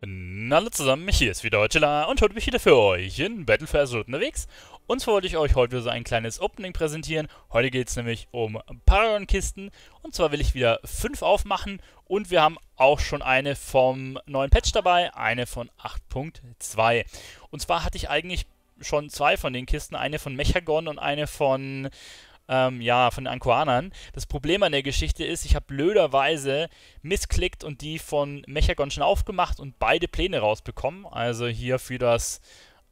Hallo zusammen, hier ist wieder Deutschela und heute bin ich wieder für euch in Battle for Azeroth unterwegs. Und zwar wollte ich euch heute so ein kleines Opening präsentieren. Heute geht es nämlich um Paragon-Kisten. Und zwar will ich wieder fünf aufmachen. Und wir haben auch schon eine vom neuen Patch dabei, eine von 8.2. Und zwar hatte ich eigentlich schon zwei von den Kisten, eine von Mechagon und eine von ähm, ja, von den Anquanern. Das Problem an der Geschichte ist, ich habe blöderweise missklickt und die von Mechagon schon aufgemacht und beide Pläne rausbekommen. Also hier für das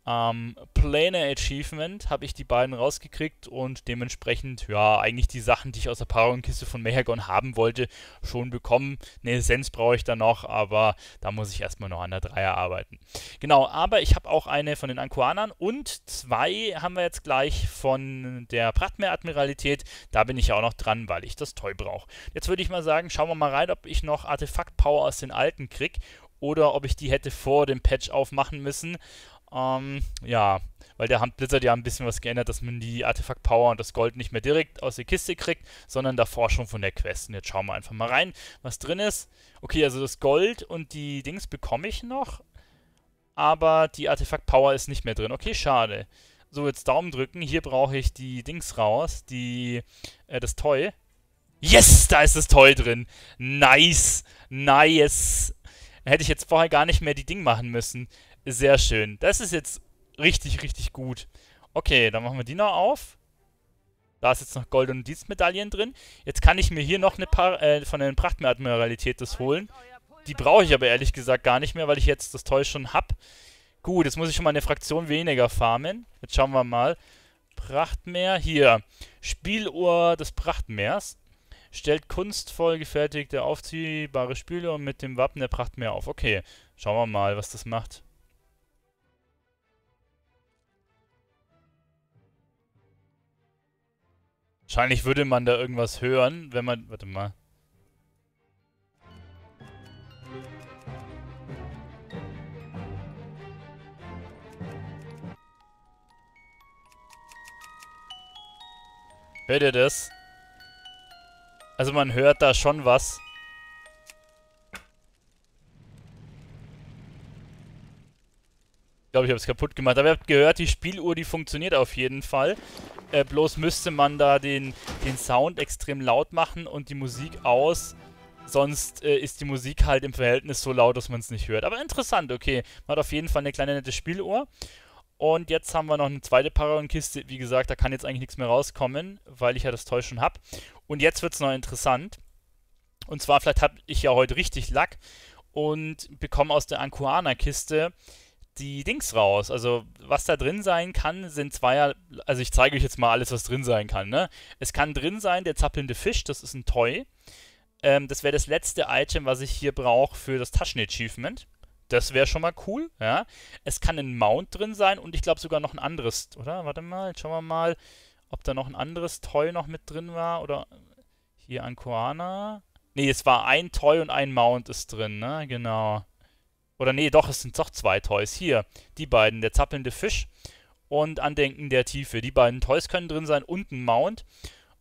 ähm, Planar Achievement habe ich die beiden rausgekriegt und dementsprechend, ja, eigentlich die Sachen, die ich aus der Paragon-Kiste von Mechagon haben wollte, schon bekommen. Eine Essenz brauche ich da noch, aber da muss ich erstmal noch an der Dreier arbeiten. Genau, aber ich habe auch eine von den Anquanern und zwei haben wir jetzt gleich von der Prattmeer-Admiralität. Da bin ich ja auch noch dran, weil ich das Toy brauche. Jetzt würde ich mal sagen, schauen wir mal rein, ob ich noch Artefakt-Power aus den alten kriege oder ob ich die hätte vor dem Patch aufmachen müssen. Ähm, ja, weil der hat Blizzard ja ein bisschen was geändert, dass man die Artefakt Power und das Gold nicht mehr direkt aus der Kiste kriegt, sondern davor schon von der Quest. Und jetzt schauen wir einfach mal rein, was drin ist. Okay, also das Gold und die Dings bekomme ich noch, aber die Artefakt Power ist nicht mehr drin. Okay, schade. So, jetzt Daumen drücken. Hier brauche ich die Dings raus, die, äh, das Toy. Yes, da ist das Toy drin. Nice, nice. Hätte ich jetzt vorher gar nicht mehr die Ding machen müssen. Sehr schön. Das ist jetzt richtig, richtig gut. Okay, dann machen wir die noch auf. Da ist jetzt noch Gold- und Dienstmedaillen drin. Jetzt kann ich mir hier noch eine paar äh, von den Prachtmeer-Admiralität das holen. Die brauche ich aber ehrlich gesagt gar nicht mehr, weil ich jetzt das Toy schon habe. Gut, jetzt muss ich schon mal eine Fraktion weniger farmen. Jetzt schauen wir mal. Prachtmeer, hier. Spieluhr des Prachtmeers. Stellt kunstvoll gefertigte, aufziehbare Spieluhr mit dem Wappen der Prachtmeer auf. Okay, schauen wir mal, was das macht. Wahrscheinlich würde man da irgendwas hören, wenn man... Warte mal. Hört ihr das? Also man hört da schon was. Ich glaube, ich habe es kaputt gemacht. Aber ihr habt gehört, die Spieluhr, die funktioniert auf jeden Fall. Äh, bloß müsste man da den, den Sound extrem laut machen und die Musik aus. Sonst äh, ist die Musik halt im Verhältnis so laut, dass man es nicht hört. Aber interessant, okay. Man hat auf jeden Fall eine kleine nette Spieluhr. Und jetzt haben wir noch eine zweite Paragon-Kiste. Wie gesagt, da kann jetzt eigentlich nichts mehr rauskommen, weil ich ja das Toy schon habe. Und jetzt wird es noch interessant. Und zwar, vielleicht habe ich ja heute richtig Lack und bekomme aus der Ankuana-Kiste die Dings raus. Also, was da drin sein kann, sind zwei. Also, ich zeige euch jetzt mal alles, was drin sein kann. Ne? Es kann drin sein der zappelnde Fisch, das ist ein Toy. Ähm, das wäre das letzte Item, was ich hier brauche für das Taschenachievement. Das wäre schon mal cool, ja. Es kann ein Mount drin sein und ich glaube sogar noch ein anderes, oder? Warte mal, schauen wir mal, ob da noch ein anderes Toy noch mit drin war oder hier Ankoana. Ne, es war ein Toy und ein Mount ist drin, ne? Genau. Oder nee, doch, es sind doch zwei Toys. Hier, die beiden, der zappelnde Fisch und Andenken der Tiefe. Die beiden Toys können drin sein und ein Mount.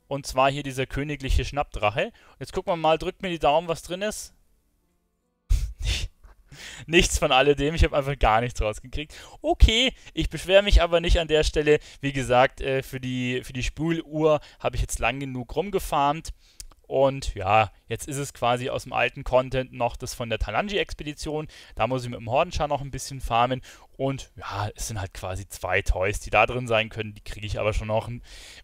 Und zwar hier dieser königliche Schnappdrache. Jetzt gucken wir mal, drückt mir die Daumen, was drin ist. nichts von alledem. Ich habe einfach gar nichts rausgekriegt. Okay, ich beschwere mich aber nicht an der Stelle. Wie gesagt, äh, für, die, für die Spuluhr habe ich jetzt lang genug rumgefarmt. Und ja, jetzt ist es quasi aus dem alten Content noch das von der Talanji-Expedition. Da muss ich mit dem Hordenschar noch ein bisschen farmen. Und ja, es sind halt quasi zwei Toys, die da drin sein können. Die kriege ich aber schon noch,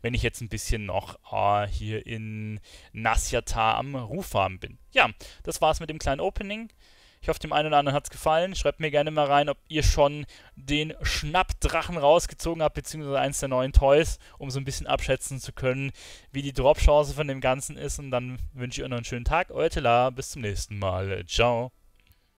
wenn ich jetzt ein bisschen noch äh, hier in Nasyata am Ruffarmen bin. Ja, das war's mit dem kleinen Opening. Ich hoffe, dem einen oder anderen hat es gefallen. Schreibt mir gerne mal rein, ob ihr schon den Schnappdrachen rausgezogen habt, beziehungsweise eins der neuen Toys, um so ein bisschen abschätzen zu können, wie die Drop-Chance von dem Ganzen ist. Und dann wünsche ich euch noch einen schönen Tag. Euer Tela, bis zum nächsten Mal. Ciao.